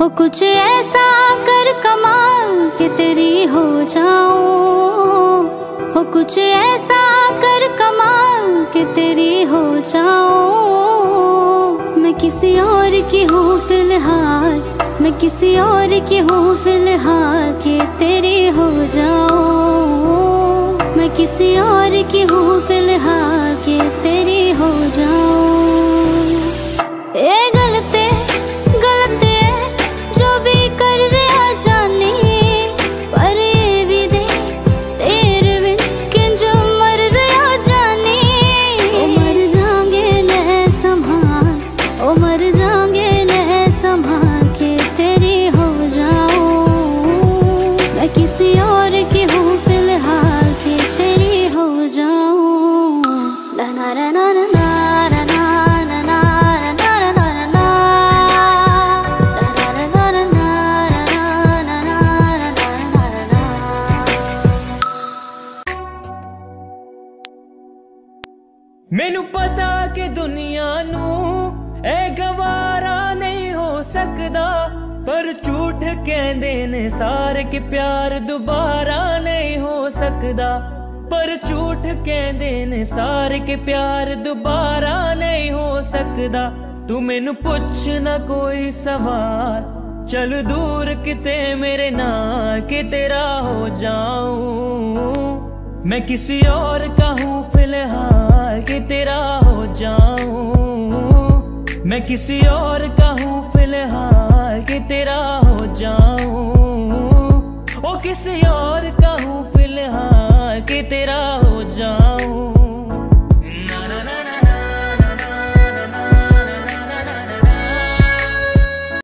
हो कुछ ऐसा कर कमाल के तेरी हो जाऊँ। हो कुछ ऐसा कर कमाल के तेरी हो जाऊँ। मैं किसी और की हूँ फ़िलहाल, मैं किसी और की हूँ फ़िलहाल के तेरी हो जाऊँ। मैं किसी और की हूँ फ़िलहाल के तेरी हो जाऊँ। ਮੈਨੂੰ ਪਤਾ ਕਿ ਦੁਨੀਆ ਨੂੰ ਇਹ ਗਵਾਰਾ ਨਹੀਂ ਹੋ ਸਕਦਾ, ਪਰ ਝੂਠ ਕਹਿੰਦੇ ਨੇ ਸਾਰੇ ਕਿ ਪਿਆਰ ਦੁਬਾਰਾ ਨਹੀਂ ਹੋ ਸਕਦਾ। ਪਰ ਝੂਠ ਕਹਿੰਦੇ ਨੇ ਸਾਰੇ ਕਿ ਪਿਆਰ ਦੁਬਾਰਾ ਨਹੀਂ ਹੋ ਸਕਦਾ। ਤੂੰ ਮੈਨੂੰ ਪੁੱਛ ਨਾ ਕੋਈ ਸਵਾਲ, ਚਲ ਦੂਰ ਕਿਤੇ ਮੇਰੇ ਨਾਲ ਕਿ ਤੇਰਾ ਹੋ कि तेरा हो जाऊँ। मैं किसी और का हूँ फ़िलहाल के तेरा हो जाऊँ। ओ किसी और का हूँ फ़िलहाल के तेरा हो जाऊँ।